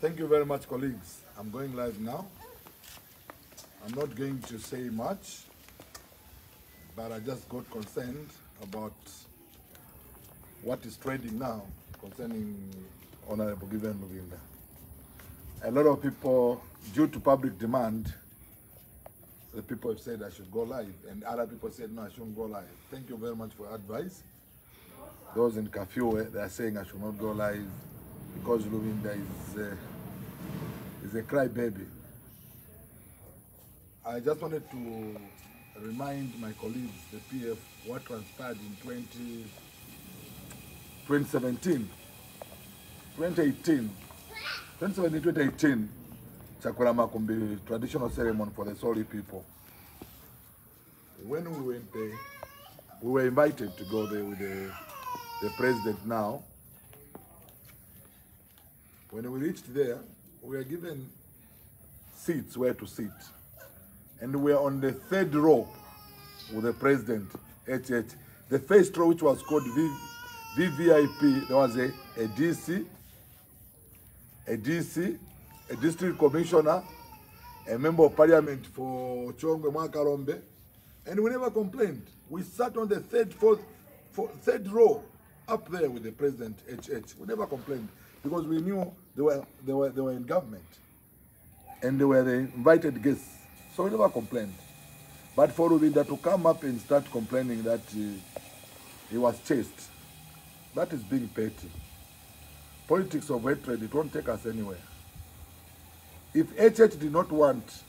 Thank you very much, colleagues. I'm going live now. I'm not going to say much, but I just got concerned about what is trending now concerning Honorable Given Lubinda. A lot of people, due to public demand, the people have said I should go live, and other people said no, I shouldn't go live. Thank you very much for advice. Those in curfew, eh, they are saying I should not go live because Lubinda is uh, is a crybaby. I just wanted to remind my colleagues, the PF, what transpired in 20, 2017, 2018, 2017, 2018, Chakwela Makumbi traditional ceremony for the Soli people. When we went there, we were invited to go there with the, the president now. When we reached there, we were given seats where to sit. And we were on the third row with the president, HH. The first row, which was called v, VVIP, there was a, a DC, a DC, a district commissioner, a member of parliament for Chongwe Mwakalombe, and we never complained. We sat on the third, fourth, fourth, third row up there with the president, HH. We never complained because we knew they were, they were, they were in government and they were the invited guests. So we never complained. But for Lubinda to come up and start complaining that uh, he was chased, that is being petty. Politics of hatred, it won't take us anywhere. If HH did not want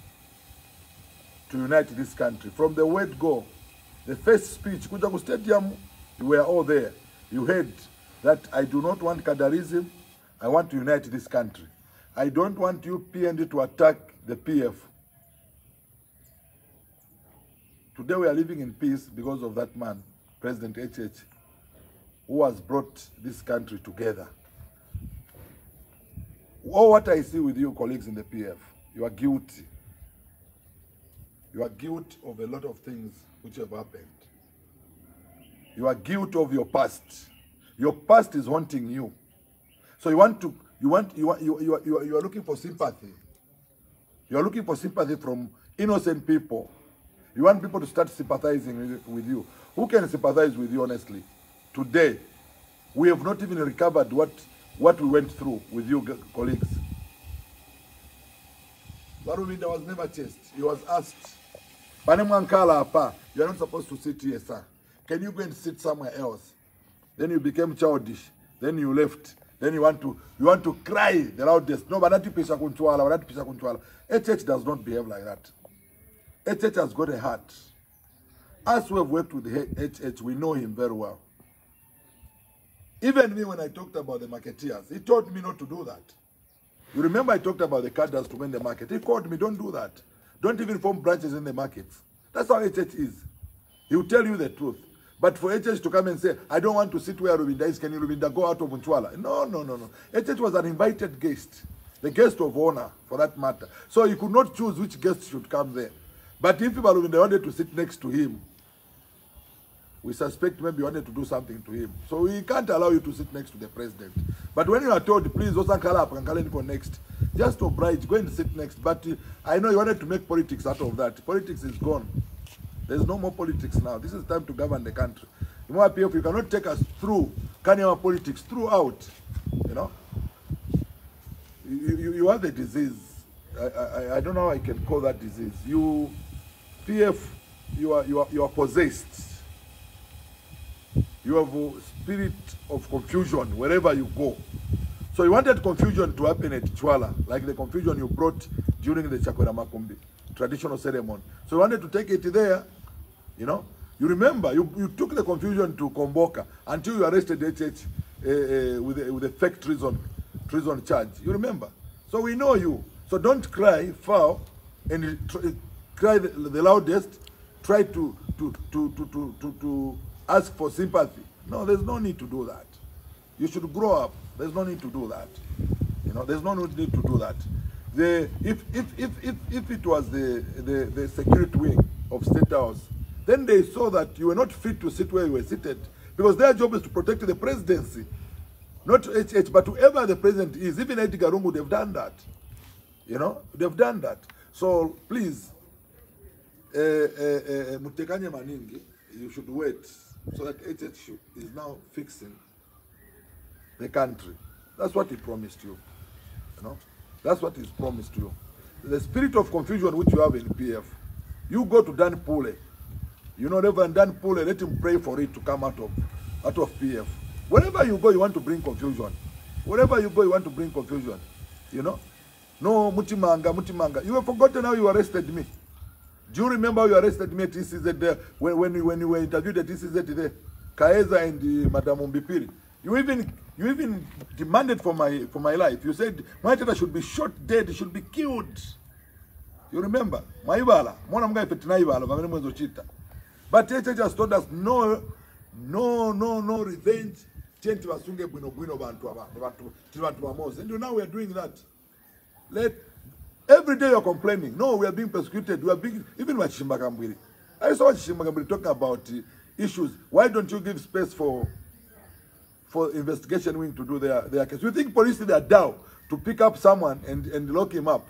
to unite this country, from the word go, the first speech, Kujaku Stadium, you were all there. You heard that I do not want Kadarism, I want to unite this country. I don't want you PND to attack the PF. Today we are living in peace because of that man, President HH, who has brought this country together. All what I see with you colleagues in the PF, you are guilty. You are guilty of a lot of things which have happened. You are guilty of your past. Your past is haunting you. So you want to, you want, you, want, you, you, are, you, are, you are looking for sympathy. You are looking for sympathy from innocent people. You want people to start sympathizing with, you. Who can sympathize with you honestly? Today, we have not even recovered what, what we went through with you colleagues. Baruminda was never chased. He was asked, Pane Mwankala apa, you are not supposed to sit here, sir. Can you go and sit somewhere else? Then you became childish. Then you left. Then you want to you want to cry the loudest. No, but pisha kuntwala, but pisha kuntwala. HH does not behave like that. HH has got a heart. As we have worked with HH, we know him very well. Even me, when I talked about the marketeers, he told me not to do that. You remember I talked about the cadres to win the market. He called me, don't do that. Don't even form branches in the markets. That's how HH is. He will tell you the truth. But for HH to come and say, I don't want to sit where Lubinda is, can you Lubinda go out of Unchwala? No, no, no, no. HH was an invited guest, the guest of honor for that matter. So he could not choose which guest should come there. But if Lubinda wanted to sit next to him, we suspect maybe wanted to do something to him. So we can't allow you to sit next to the president. But when you are told, please, Osankala for next, just oblige, go and sit next. But uh, I know you wanted to make politics out of that. Politics is gone. There's no more politics now. This is time to govern the country. You know, PF, you cannot take us through Kanyama politics throughout. You know, you, you, you have the disease. I, I, I don't know how I can call that disease. You, PF, you are, you are, you are possessed. You have a spirit of confusion wherever you go. So you wanted confusion to happen at Chwala, like the confusion you brought during the Chakwela Makumbi traditional ceremony. So you wanted to take it there, you know. You remember, you, you took the confusion to Kuomboka until you arrested HH uh, uh, with, a, with a fake treason, treason charge. You remember? So we know you. So don't cry foul and tr- cry the, the loudest. Try to, to, to, to, to, to, to ask for sympathy. No, there's no need to do that. You should grow up. There's no need to do that. You know, there's no need to do that. The, if, if, if, if, if it was the, the, the security wing of State House, then they saw that you were not fit to sit where you were seated because their job is to protect the presidency. Not HH, but whoever the president is, even Edgar Lungu, they've done that. You know, they've done that. So please, uh, uh, uh, Mutekanye Maningi, you should wait so that HH is now fixing the country. That's what he promised you. You know, that's what he's promised you. The spirit of confusion which you have in PF, you go to Dan Pule. You know, Reverend Dan Pule, let him pray for it to come out of out of PF. Wherever you go, you want to bring confusion. Wherever you go, you want to bring confusion. You know? No, Mutimanga, Mutimanga. You have forgotten how you arrested me. Do you remember you arrested me at TCZ there when, when, you, when you were interviewed at TCZ there? Kaeza and uh, Madam Umbipiri. You even you even demanded for my for my life. You said my Mwaliteta should be shot dead, should be killed. You remember? Mwaibala, mwana mga ifeti naibala, vamene mwezo chita. But HH has told us no, no, no, no revenge. Chenti vasunge bwino bwino bantu aba, bantu. And now we are doing that. Let every day you're complaining. No, we are being persecuted. We are being even Wachishimba Kambwili. I saw Kambwili talking about uh, issues. Why don't you give space for for investigation wing to do their, their case? You think police are down to pick up someone and, and lock him up?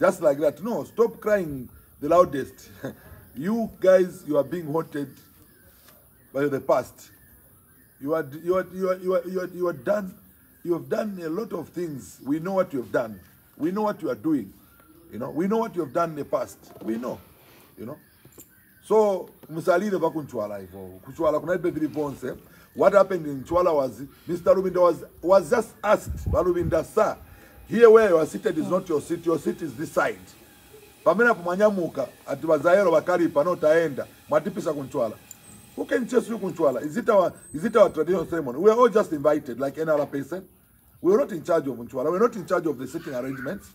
Just like that. No, stop crying the loudest. you guys, you are being haunted by the past. You are you are you are you are you are, you are done. You have done a lot of things. We know what you have done. We know what you are doing. You know, we know what you have done in the past. We know. You know. So msalile va kunchwala hivyo. Kuchwala kuna vilivyonse. What happened in Chwala was Mr. Lubinda was was just asked Lubinda, sir, here where you are seated is not your seat, your seat is this side. Pamene apo mwanyamuka ati vazaero vakaripa notaenda mwatipisa kunchwala. Who can chase you kunchwala? Is it our is it our traditional ceremony? We are all just invited like any other person. We are not in charge of kunchwala. We are not in charge of the sitting arrangements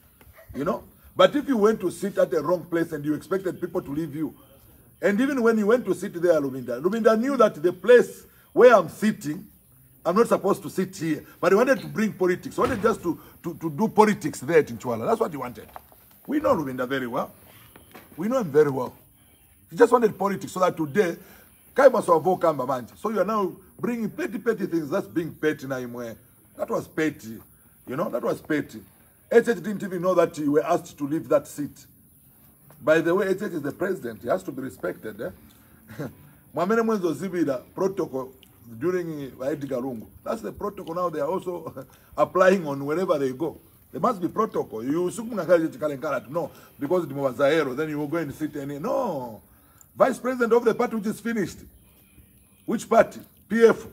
you know? But if you went to sit at the wrong place and you expected people to leave you and even when you went to sit there Lubinda Lubinda knew that the place where I'm sitting I'm not supposed to sit here but he wanted to bring politics. He wanted just to to, to do politics there at Nchwala. That's what he wanted we know Lubinda very well we know him very well he just wanted politics so that today Kaimas Wavo Kamba manje. So you are now bringing petty, petty things. That's being petty imwe. That was petty. You know, that was petty. HH didn't even know that you were asked to leave that seat. By the way, HH is the president. He has to be respected. Eh? Mwamene mwenzo zibida protocol during Edgar Lungu. That's the protocol now they are also applying on wherever they go. There must be protocol. You sukumungakali chikalenkala no because it was Zaero, then you will go and sit any no. Vice president of the party which is finished. Which party? PF.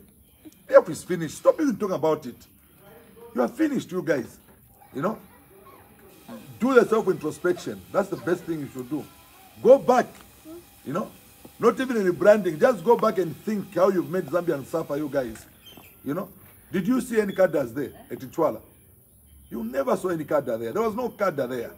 PF is finished. Stop even talking about it. You are finished, you guys. You know? Do the self introspection. That's the best thing you should do. Go back. You know? Not even in branding. Just go back and think how you've made Zambians suffer, you guys. You know? Did you see any cadres there at Ichwala? You never saw any cadre there. There was no cadre there.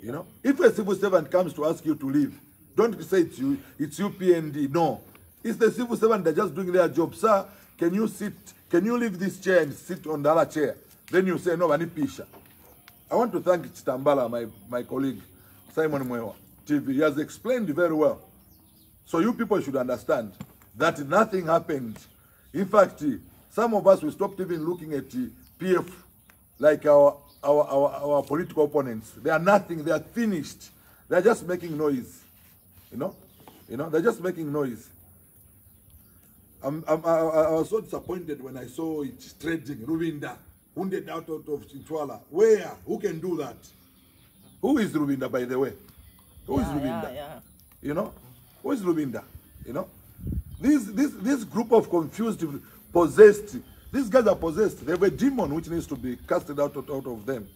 You know? If a civil servant comes to ask you to leave, don't say it's you, it's you PND. No. It's the civil servant that's just doing their job. Sir, can you sit, can you leave this chair and sit on the other chair? Then you say, no, Vani Pisha. I want to thank Chitambala, my, my colleague, Simon Mwewa, TV. He has explained very well. So you people should understand that nothing happened. In fact, some of us, we stopped even looking at PF like our, our, our, our political opponents. They are nothing. They are finished. They are just making noise. You know? You know, they're just making noise. I'm, I'm, I, I was so disappointed when I saw it trading, Lubinda, wounded out, out of Chinchwala. Where? Who can do that? Who is Lubinda, by the way? Who is Yeah, Lubinda? yeah, yeah. You know? Who is Lubinda? You know? This, this, this group of confused, possessed, these guys are possessed. They have a demon which needs to be casted out, out, out of them.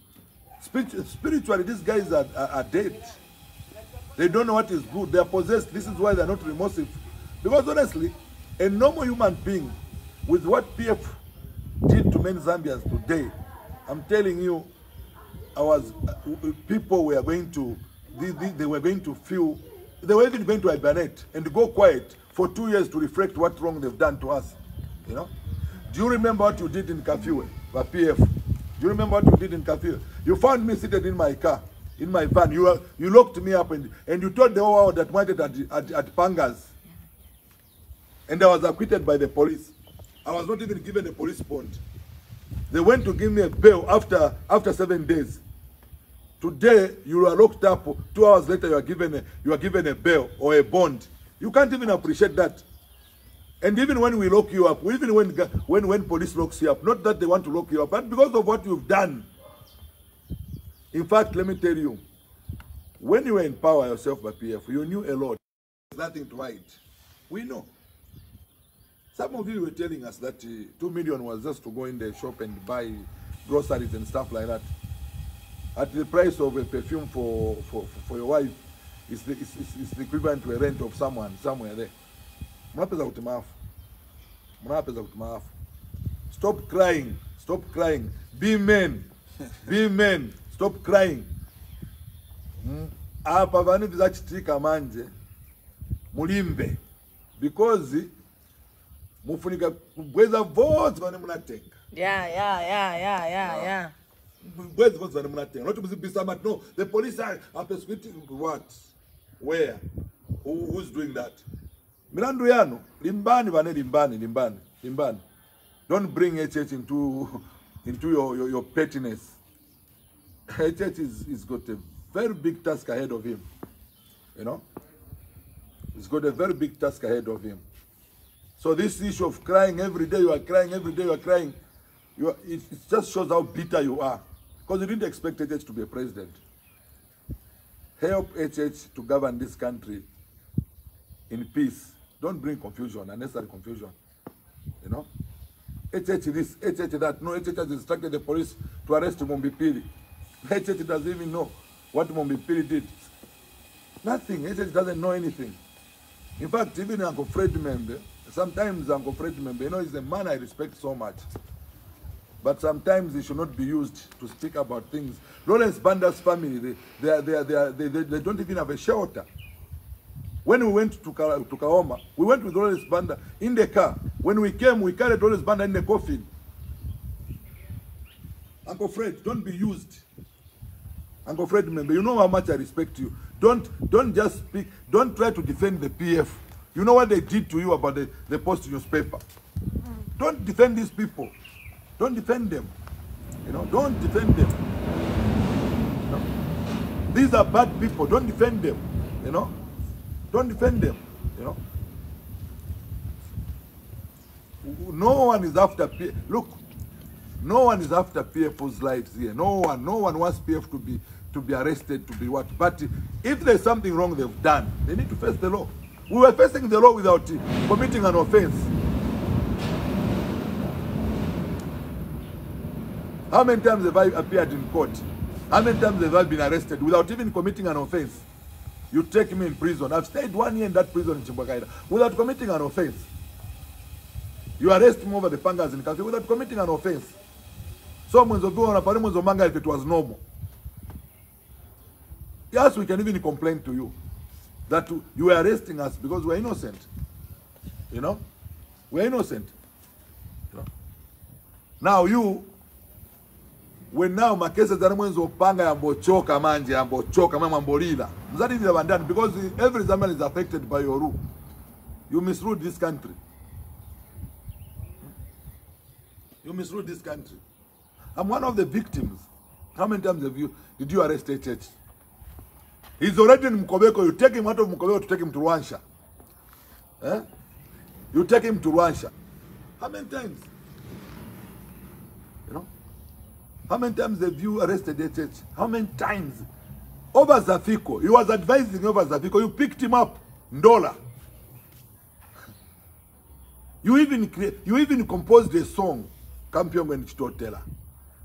Spirit, spiritually, these guys are, are, are dead. They don't know what is good. They are possessed. This is why they're not remorseful. Because honestly, a normal human being, with what PF did to many Zambians today, I'm telling you, was uh, people were going to they, they, they were going to feel they were even going to hibernate and go quiet for two years to reflect what wrong they've done to us. You know? Do you remember what you did in Kafue, for PF? Do you remember what you did in Kafue? You found me seated in my car, in my van. You you locked me up and, and you told the whole world that wanted at, at, at Pangas. And I was acquitted by the police. I was not even given a police bond. They went to give me a bail after after seven days. Today you are locked up. Two hours later you are given a, you are given a bail or a bond. You can't even appreciate that. And even when we lock you up, even when when when police locks you up, not that they want to lock you up, but because of what you've done. In fact, let me tell you, when you were in power yourself by PF, you knew a lot. There's nothing to hide. We know. Some of you were telling us that uh, two million was just to go in the shop and buy groceries and stuff like that. At the price of a perfume for, for, for your wife, it's the, it's, it's the equivalent to a rent of someone somewhere there. Mnapeza kuti maafu. Mnapeza kuti maafu. Stop crying. Stop crying. Be men. Be men. Stop crying. Mm. Apa vane vizachitika manje mulimbe because mufunika kubweza vose vane munatenga Yeah, yeah, yeah, yeah, yeah, yeah. bwezi vose vane munatenga not muzibisa but no the police persecuting what where Who, who's doing that milandu yano limbani vane limbani limbani limbani don't bring HH into into your, your, your pettiness HH is, is got a very big task ahead of him you know he's got a very big task ahead of him so this issue of crying every day, you are crying every day, you are crying. You are, it, it just shows how bitter you are, because you didn't expect HH to be a president. Help HH to govern this country in peace. Don't bring confusion, unnecessary confusion. You know, HH this, HH that. No, HH has instructed the police to arrest Mumbi Phiri. HH doesn't even know what Mumbi Phiri did. Nothing. HH doesn't know anything. In fact, even Uncle Fred M'membe, sometimes Uncle Fred M'membe, you know, is a man I respect so much. But sometimes he should not be used to speak about things. Lawrence Banda's family, they, they, are, they, are, they, they, they don't even have a shelter. When we went to, to Kaoma, we went with Lawrence Banda in the car. When we came, we carried Lawrence Banda in the coffin. Uncle Fred, don't be used. Uncle Fred M'membe, you know how much I respect you. Don't don't just speak, don't try to defend the PF. You know what they did to you about the, the post newspaper. Don't defend these people. Don't defend them. You know, don't defend them. You know? These are bad people. Don't defend them. You know? Don't defend them. You know? No one is after P look, no one is after PF's lives here. No one, no one wants PF to be to be arrested, to be what. But if there's something wrong they've done, they need to face the law. We were facing the law without committing an offense. How many times have I appeared in court? How many times have I been arrested without even committing an offense? You take me in prison. I've stayed one year in that prison in Chimbokaila without committing an offense. You arrest me over the pangas in Kafue without committing an offense. So mwenzo biwa unapari mwenzo manga if it was normal. Yes, we can even complain to you that you were arresting us because we're innocent. You know? We're innocent. You know? Now you when now makese zari mwenzo opanga yambochoka manje yambochoka mwe mwambolila mzalilila bandani because every Zambian is affected by your rule. You misrule this country. You misrule this country. I'm one of the victims. How many times have you did you arrest HH? He's already in Mkobeko. You take him out of Mkobeko to take him to Rwansha. Eh? You take him to Rwansha. How many times? How many times have you arrested HH? How many times? Over ZAFFICO. He was advising over ZAFFICO. You picked him up. Ndola. You even you even composed a song Kampion and Chitotela.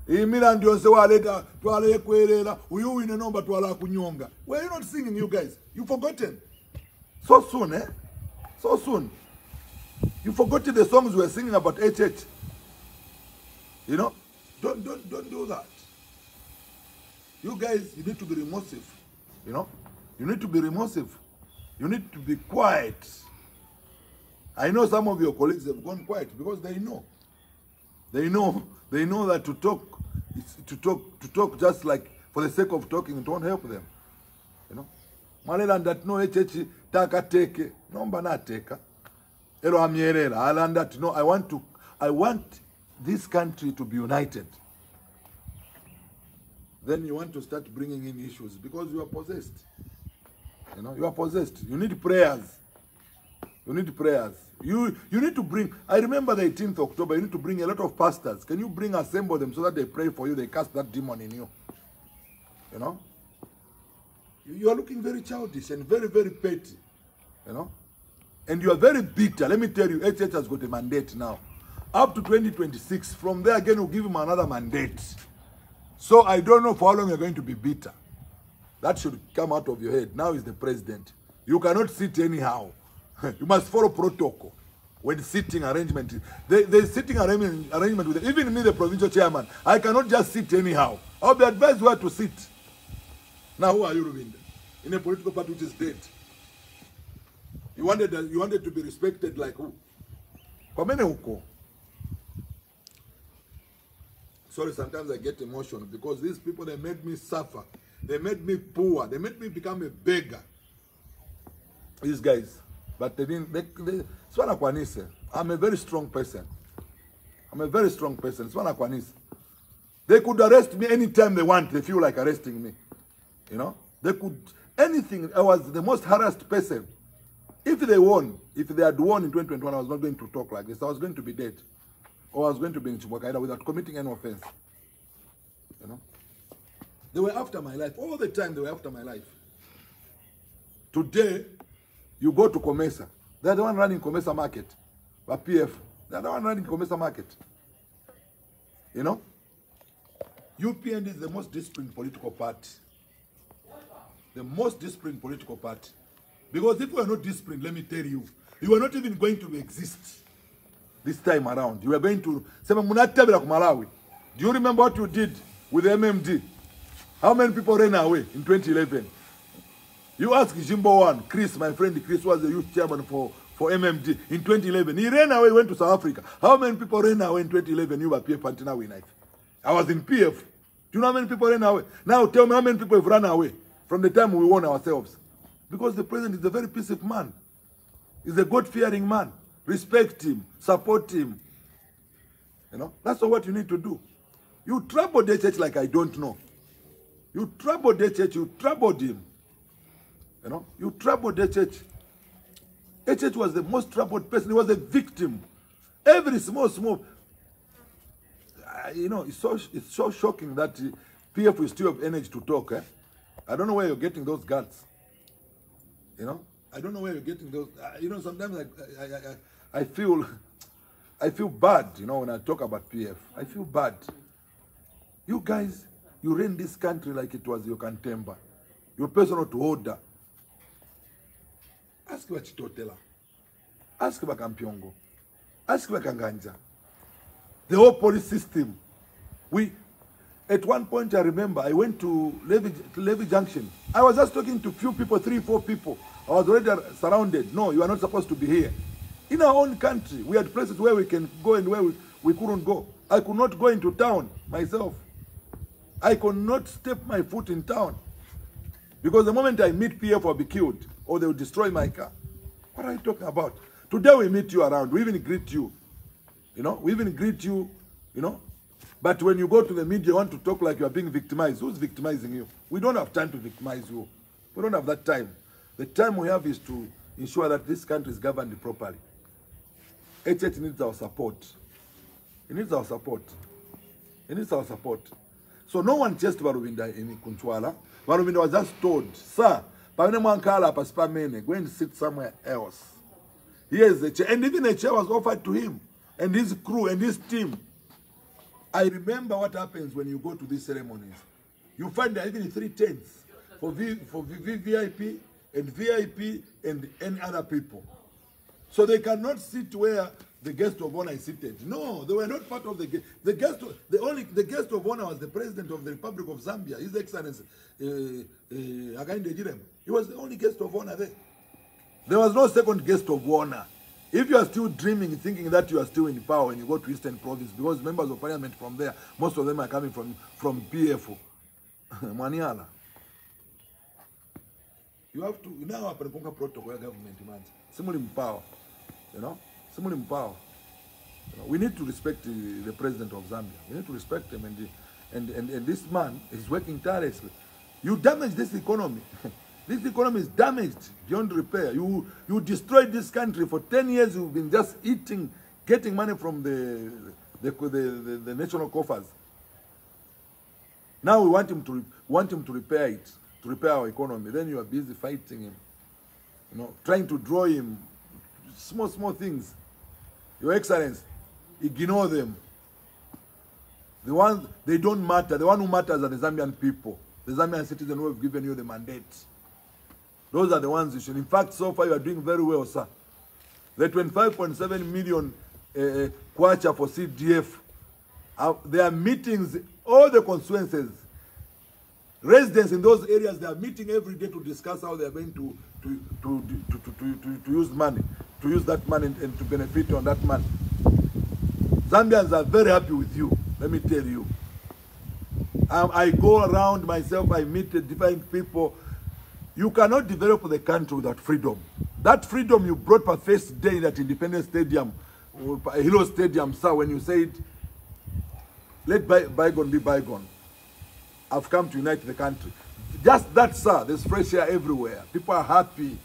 imira ndionse waleta twalekwerera uyu wine nomba twala kunyonga were you not singing you guys you forgotten so soon eh so soon you forgotten the songs we were singing about HH you know don't don't don't do that. You guys you need to be remorseful you know? You need to be remorseful. You need to be quiet. I know some of your colleagues have gone quiet because they know. They know they know that to talk to talk to talk just like for the sake of talking it won't help them you know? Mwalela ndati no echechi takateke nomba nateka ero amyerera alanda ati no i want to I want this country to be united. Then you want to start bringing in issues because you are possessed. You know, you are possessed. You need prayers. You need prayers. You you need to bring. I remember the 18th October. You need to bring a lot of pastors. Can you bring assemble them so that they pray for you? They cast that demon in you. You know. You, you are looking very childish and very very petty. You know. And you are very bitter. Let me tell you, HH has got a mandate now. Up to 2026. From there again, we'll give him another mandate. So I don't know for how long you're going to be bitter. That should come out of your head. Now is the president. You cannot sit anyhow. you must follow protocol when sitting arrangement. The, the sitting arrangement, arrangement with even me, the provincial chairman, I cannot just sit anyhow. I'll be advised where to sit. Now, who are you, Lubinda? In a political party which is dead. You wanted, you wanted to be respected like who? Kwa mene huko. Sorry, sometimes I get emotional because these people, they made me suffer. They made me poor. They made me become a beggar. These guys. But they didn't, they, they, I'm a very strong person. I'm a very strong person. Swana. They could arrest me anytime they want. They feel like arresting me. You know? They could, anything. I was the most harassed person. If they won, if they had won in 2021, I was not going to talk like this. I was going to be dead. Or I was going to be in Chimbokaila without committing any offense. You know? They were after my life. All the time they were after my life. Today, you go to Comesa. They're the one running Comesa market. But PF, they're the one running Comesa market. You know? UPN is the most disciplined political party. The most disciplined political party. Because if you are not disciplined, let me tell you, you are not even going to exist this time around. You are going to sema munatabira ku Malawi. Do you remember what you did with MMD? How many people ran away in 2011? You ask Jimbo One, Chris, my friend Chris was the youth chairman for, for MMD in 2011. He ran away, went to South Africa. How many people ran away in 2011? You were PF Pantina Night. I was in PF. Do you know how many people ran away? Now tell me how many people have run away from the time we won ourselves. Because the president is a very peaceful man. He's a God-fearing man. Respect him, support him. You know, that's what you need to do. You troubled the church like I don't know. You troubled the church, you troubled him. You know, you troubled the church. The church was the most troubled person. He was a victim. Every small, small. You know, it's so it's so shocking that uh, PF is still have energy to talk. Eh? I don't know where you're getting those guts. You know, I don't know where you're getting those. Uh, you know, sometimes I, I, I feel, I feel bad. You know, when I talk about PF, I feel bad. You guys, you ran this country like it was your contember, your personal to order. Ask Chitotela, ask Kampyongo, ask Kanganja. The whole police system. We, at one point, I remember I went to Levy, to Levy Junction. I was just talking to few people, three, four people. I was already surrounded. No, you are not supposed to be here. In our own country, we had places where we can go and where we, we couldn't go. I could not go into town myself. I could not step my foot in town. Because the moment I meet PF, I'll be killed or they will destroy my car. What are you talking about? Today we meet you around. We even greet you. You know, we even greet you, you know. But when you go to the media, you want to talk like you are being victimized. Who's victimizing you? We don't have time to victimize you. We don't have that time. The time we have is to ensure that this country is governed properly. HH needs our support. It needs our support. It needs our support. So no one chased Barubinda in Kunchwala. Barubinda was just told, sir, Pamene Mwankala Paspamene, go and sit somewhere else. Here's the chair. And even a chair was offered to him and his crew and his team. I remember what happens when you go to these ceremonies. You find there are even three tents for, v, for v, VIP and VIP and any other people. So they cannot sit where the guest of honor is seated. No, they were not part of the guest. The guest, the only the guest of honor was the president of the Republic of Zambia, His Excellency uh, uh. He was the only guest of honor there. There was no second guest of honor. If you are still dreaming, thinking that you are still in power when you go to Eastern Province, because members of parliament from there, most of them are coming from from PF, Maniala. You have to now apanaponga protocol government man. Simuli power, you know, simuli power. You know, we need to respect the, the president of Zambia. We need to respect him, and, and, and and this man is working tirelessly. You damage this economy. this economy is damaged beyond repair. You you destroyed this country for ten years. You've been just eating, getting money from the the, the, the, the national coffers. Now we want him to want him to repair it, to repair our economy. Then you are busy fighting him, you know, trying to draw him small small things. Your Excellency, ignore them. The ones they don't matter. The one who matters are the Zambian people, the Zambian citizens who have given you the mandate. Those are the ones you should. In fact, so far you are doing very well, sir. The 25.7 million uh, kwacha for CDF, uh, are meetings, all the constituencies, residents in those areas, they are meeting every day to discuss how they are going to, to, to, to, to, to, to, to use money, to use that money and, and to benefit on that money. Zambians are very happy with you, let me tell you. Um, I go around myself, I meet different people. You cannot develop the country without freedom. That freedom you brought for first day in that Independence Stadium, or Hilo Stadium, sir, when you said, let by, bygone be bygone. I've come to unite the country. Just that, sir, there's fresh air everywhere. People are happy.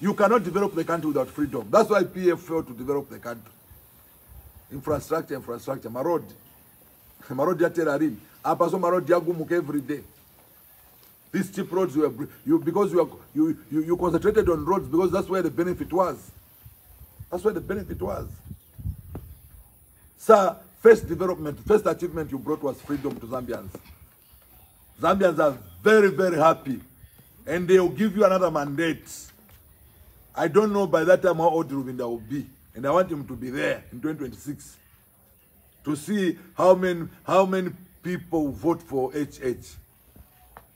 You cannot develop the country without freedom. That's why PF failed to develop the country. Infrastructure, infrastructure, marodi. Marodi yatera rini. Apa so marodi yagumuka every day. These cheap roads you because you, are, you, you you concentrated on roads because that's where the benefit was. That's where the benefit was. Sir, first development, first achievement you brought was freedom to Zambians. Zambians are very, very happy. And they will give you another mandate. I don't know by that time how old Lubinda will be. And I want him to be there in 2026 to see how many, how many people vote for HH.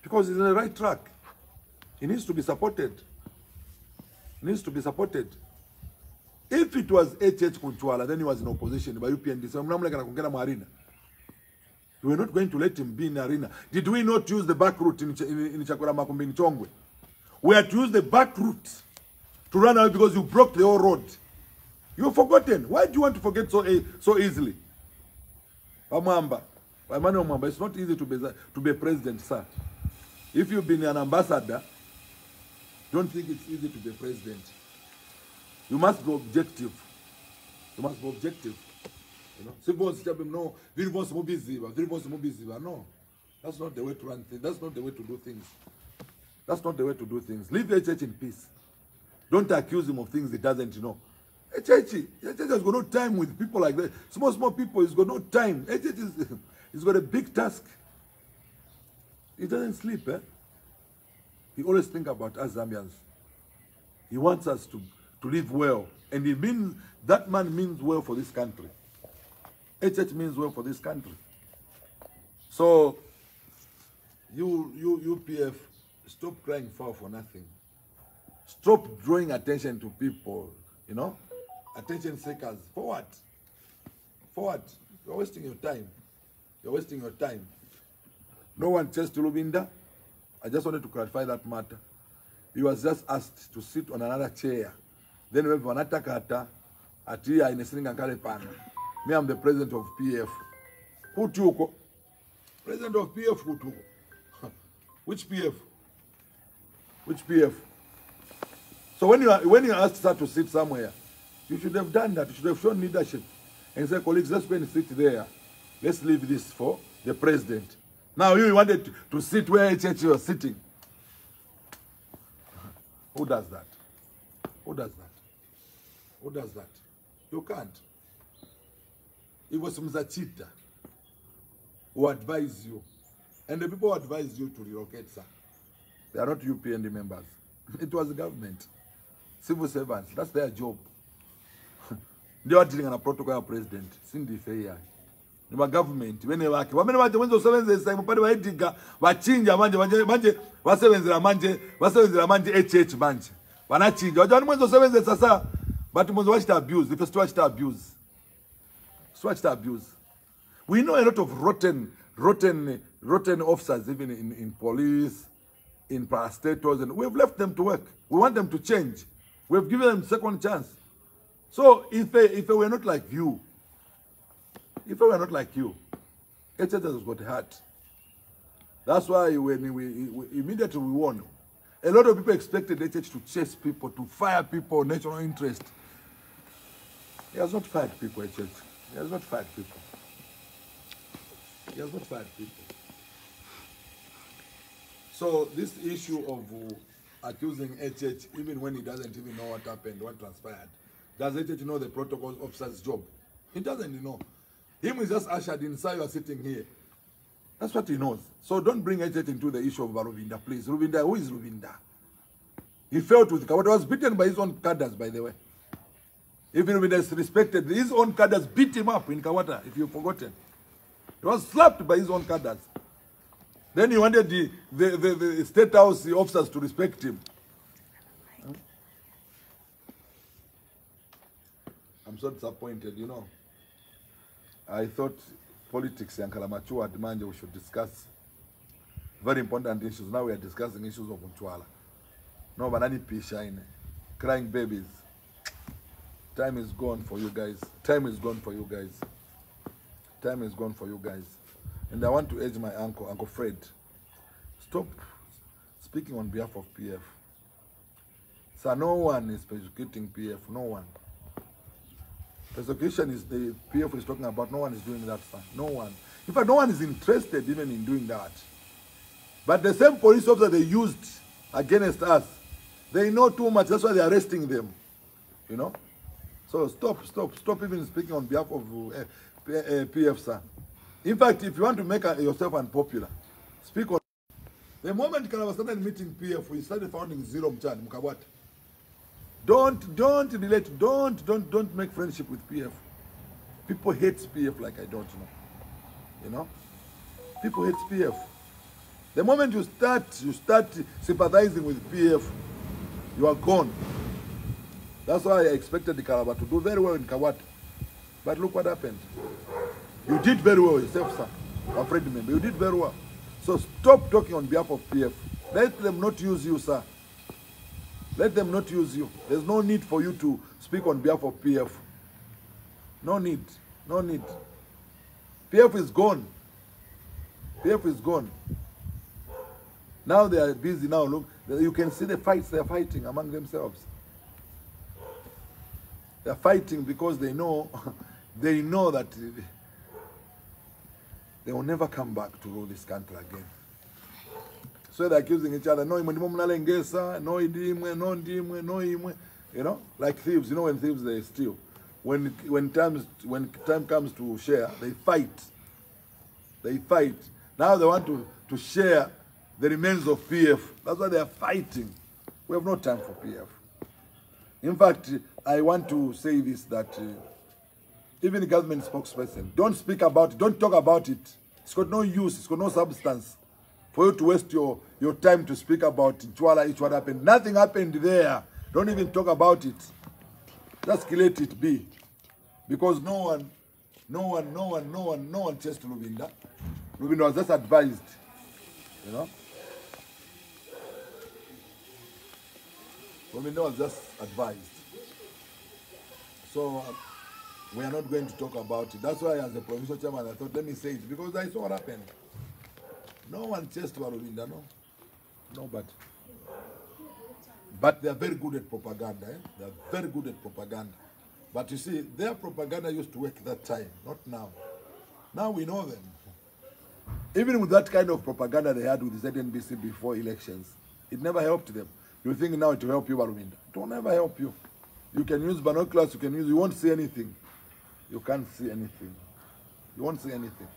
Because he's on the right track. He needs to be supported. He needs to be supported. If it was HH Kuntwala, then he was in opposition by UPND. So Marina. We were not going to let him be in the arena. Did we not use the back route in, in, in Chakwela Makumbi in Chongwe? We had to use the back route to run away because you broke the whole road. You've forgotten. Why do you want to forget so, so easily? Pamwamba, Emmanuel Mwamba, it's not easy to be, to be a president, sir. If you've been an ambassador, don't think it's easy to be a president. You must be objective. You must be objective. You know, as tell them, no, very much biziba, very much biziba. No, that's not the way to run things. That's not the way to do things. That's not the way to do things. Leave HH in peace. Don't accuse him of things he doesn't know. HH, HH has got no time with people like that. Small, small people, he's got no time. HH is, he's got a big task. He doesn't sleep, eh? He always think about us Zambians. He wants us to, to live well. And he means, that man means well for this country. HH means well for this country. So, you, you, UPF, stop crying foul for nothing. Stop drawing attention to people, you know? Attention seekers. For what? For what? You're wasting your time. You're wasting your time. No one chased Lubinda. I just wanted to clarify that matter. He was just asked to sit on another chair. Then when wanatakata ati ainesinga uh, kale pana. Me I'm the president of PF. Kutuko. President of PF who Kutuko. Which PF? Which PF? So when you are, when you asked her to sit somewhere, you should have done that. You should have shown leadership and say, colleagues, let's go and sit there. Let's leave this for the president. Now you wanted to, sit where HH was sitting. Who does that? Who does that? Who does that? You can't. It was Mzachita who advised you. And the people who advised you to relocate, sir, they are not UPND members. It was the government. Civil servants, that's their job. ndio watilinga na protocol ya president. Sindife iyayi ni magovernment bene bake bamene banje mwenza usebenzesa imupande bayidiga bachinja manje manje manje. Basebenzera manje basebenzera manje hh banachinja waja ni mwenza usebenzesa sa but mwenza wachita abuse ife situwachita abuse. Situwachita abuse. We know a lot of rotten rotten rotten officers even in, in police in parastatals and we've left them to work. We want them to change we've given them second chance So if they, if they were not like you, if they were not like you, HH has got hurt. That's why when we, we immediately we won, a lot of people expected HH to chase people, to fire people, national interest. He has not fired people, HH. He has not fired people. He has not fired people. So this issue of accusing HH, even when he doesn't even know what happened, what transpired, does HH know the protocol officer's job? He doesn't know. Him is just ushered inside, you are sitting here. That's what he knows. So don't bring HH into the issue of Lubinda, please. Lubinda, who is Lubinda? He felt with Kabwata, was beaten by his own cadres, by the way. If Lubinda is respected, his own cadres beat him up in Kabwata, if you've forgotten. He was slapped by his own cadres. Then he wanted the, the, the, the state house officers to respect him. I'm so disappointed, you know. I thought politics and Kalamachua Dimanje we should discuss very important issues. Now we are discussing issues of Mchwala. No banani pisha in crying babies. Time is gone for you guys. Time is gone for you guys. Time is gone for you guys. And I want to urge my uncle, Uncle Fred, stop speaking on behalf of PF. Sir, no one is persecuting PF. No one. Persecution is the PF is talking about. No one is doing that, sir. No one. In fact, no one is interested even in doing that. But the same police officer they used against us, they know too much. That's why they're arresting them. You know? So stop, stop, stop even speaking on behalf of uh, uh, PF, sir. In fact, if you want to make uh, yourself unpopular, speak on. The moment Kalaba started meeting PF, we started founding Zero Mchan, Mkabwata. Don't, don't relate, don't, don't, don't make friendship with PF. People hate PF like I don't know. You know? People hate PF. The moment you start, you start sympathizing with PF, you are gone. That's why I expected the Kalaba to do very well in Kabwata. But look what happened. You did very well yourself, sir. I'm afraid member. You did very well. So stop talking on behalf of PF. Let them not use you, sir. Let them not use you. There's no need for you to speak on behalf of PF. No need. No need. PF is gone. PF is gone. Now they are busy now. Look, you can see the fights they are fighting among themselves. They are fighting because they know, they know that they will never come back to rule this country again. So they're accusing each other. No, imwe ndimo mnalengesa, no idimwe, no ndimwe, no imwe. You know, like thieves. You know when thieves they steal. When when times when time comes to share, they fight. They fight. Now they want to to share the remains of PF. That's why they are fighting. We have no time for PF. In fact, I want to say this that uh, even the government spokesperson, don't speak about it, don't talk about it. It's got no use, it's got no substance for you to waste your, your time to speak about Chwala, each what happened. Nothing happened there. Don't even talk about it. Just let it be. Because no one, no one, no one, no one, no one chased Lubinda. Lubinda was just advised. You know? Lubinda was just advised. So uh, we are not going to talk about it. That's why, as the provincial chairman, I thought, let me say it because I saw what happened. No one chased Waruvinda, no. Nobody. But they are very good at propaganda. Eh? They are very good at propaganda. But you see, their propaganda used to work that time, not now. Now we know them. Even with that kind of propaganda they had with the ZNBC before elections, it never helped them. You think now it will help you, Waruvinda? It will never help you. You can use binoculars, you can use, you won't see anything. You can't see anything. You won't see anything.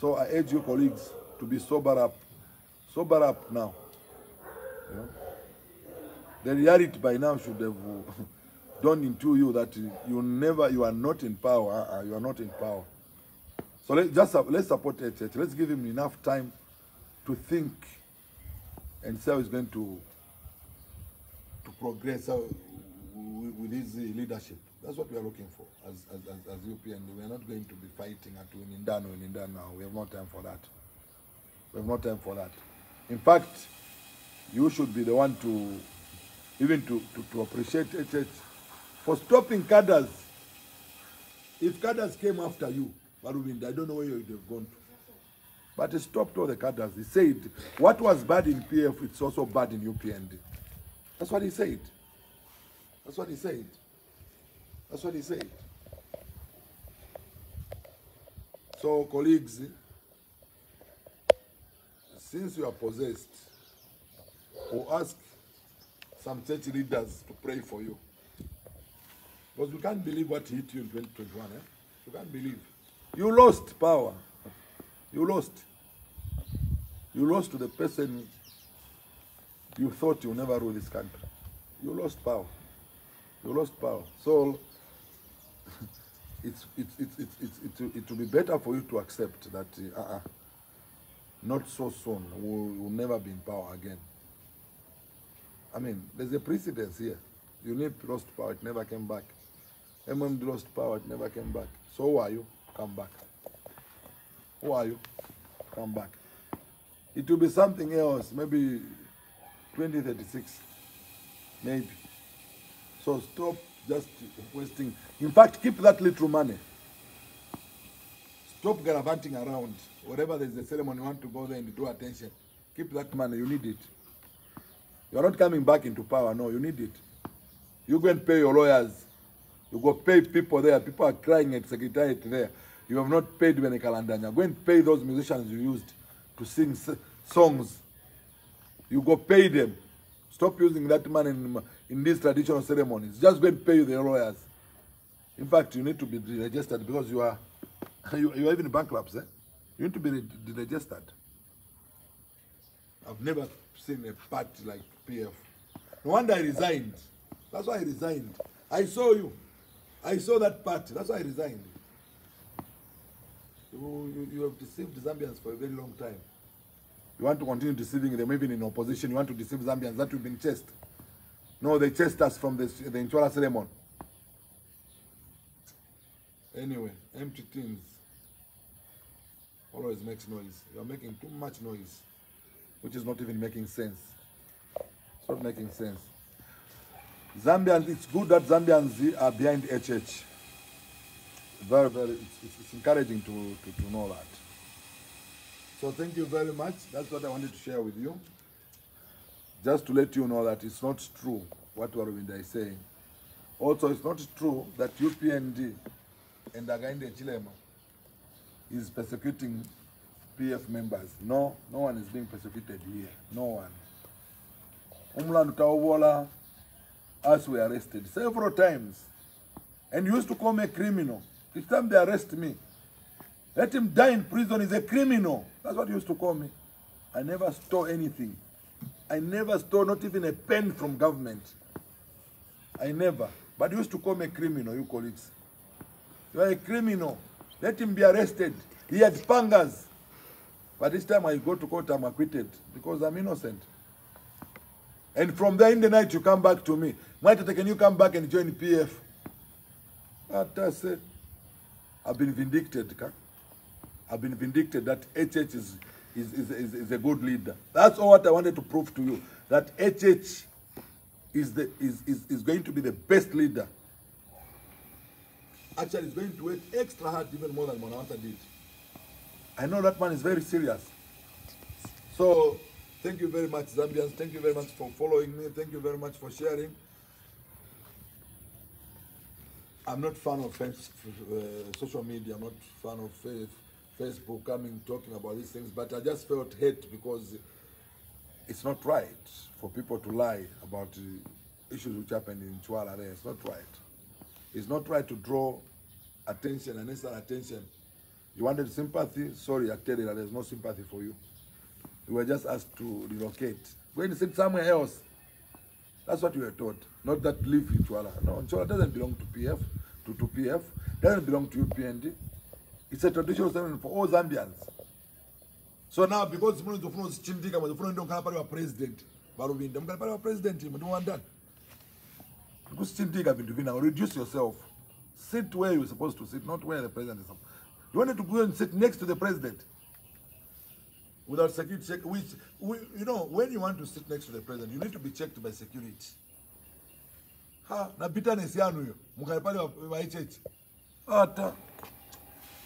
So I urge you colleagues to be sober up. Sober up now. The reality by now should have dawned into you that you never, you are not in power. uh, you are not in power. So let, just let's support HH. Let's give him enough time to think and see how he's going to to progress uh, with, his leadership. That's what we are looking for as, as, as, as UP, and we are not going to be fighting at Winindano, Winindano now. We have no time for that. We have no time for that. In fact, you should be the one to, even to, to, to appreciate HH for stopping cadres. If cadres came after you, Baruvinda, I don't know where you would have gone to. But he stopped all the cadres. He said, what was bad in PF, it's also bad in UPND. That's what he said. That's what he said. That's what he said. So, colleagues, since you are possessed, we'll ask some church leaders to pray for you. Because you can't believe what hit you in 2021. Eh? You can't believe. You lost power. You lost. You lost to the person you thought you never rule this country. You lost power. You lost power. So it's, it's, it's, it's, it's, it, it will be better for you to accept that uh, uh, not so soon. We'll, we'll never be in power again. I mean, there's a precedence here. UNIP lost power, it never came back. MMD lost power, it never came back. So who are you? Come back. Who are you? Come back. It will be something else, maybe 2036. Maybe. So stop just wasting. In fact, keep that little money. Stop gallivanting around. Wherever there's a ceremony, you want to go there and draw attention. Keep that money. You need it. You're not coming back into power. No, you need it. You go and pay your lawyers. You go pay people there. People are crying at secretariat there. You have not paid Bene Kalandanya. Go and pay those musicians you used to sing songs. You go pay them. Stop using that money in, in these traditional ceremonies. Just go and pay you the lawyers. In fact, you need to be registered because you are you, you are even bankrupt. Eh? You need to be re- registered. I've never seen a party like PF. No wonder I resigned. That's why I resigned. I saw you. I saw that party. That's why I resigned. You, you, you have deceived Zambians for a very long time. You want to continue deceiving them even in opposition. You want to deceive Zambians that we've been chased. No, they chased us from the, the Ncwala ceremony. Anyway, empty things always makes noise. You are making too much noise, which is not even making sense. It's not making sense. Zambians, it's good that Zambians are behind HH. Very, very, it's, it's, it's encouraging to, to, to know that. So thank you very much. That's what I wanted to share with you. Just to let you know that it's not true what Lubinda is saying. Also, it's not true that UPND and Hakainde Hichilema is persecuting PF members. No, no one is being persecuted here. No one. Umlandu Tawobola, us were arrested several times and used to call me a criminal. Each time they arrest me, let him die in prison. He's a criminal. That's what he used to call me. I never stole anything. I never stole not even a pen from government. I never. But he used to call me a criminal, you colleagues. You are a criminal. Let him be arrested. He had pangas. But this time I go to court, I'm acquitted because I'm innocent. And from there in the night, you come back to me. Mwaliteta, can you come back and join PF? But I said, I've been vindicted, I've been vindicted that HH is, is, is, is, is a good leader. That's all what I wanted to prove to you. That HH is, the, is, is, is going to be the best leader. Actually, he's going to work extra hard even more than Mwanawasa did. I know that man is very serious. So, thank you very much, Zambians. Thank you very much for following me. Thank you very much for sharing. I'm not fan of uh, social media. I'm not fan of fa- Facebook coming talking about these things. But I just felt hate because it's not right for people to lie about uh, issues which happened in Ncwala. There, it's not right. It's not right to draw attention, unnecessary attention. You wanted sympathy? Sorry, I tell you that there's no sympathy for you. You were just asked to relocate. Go and sit somewhere else. That's what you were taught. Not that live in Ncwala. No, Ncwala doesn't belong to PF, to, to PF. Doesn't belong to UPND. It's a traditional ceremony for all Zambians. So now, because mune zofuna uzichindika mazofuna ndo mkhala pali wa president valuvinda mkhala pali wa president imwe ndiwandani kusichindika vintu vina reduce yourself. Sit where you're supposed to sit not where the president is you wanted to go and sit next to the president. Without security check which we, you know when you want to sit next to the president you need to be checked by security. Ha na bitterness yanu hiyo mkae pale wa HH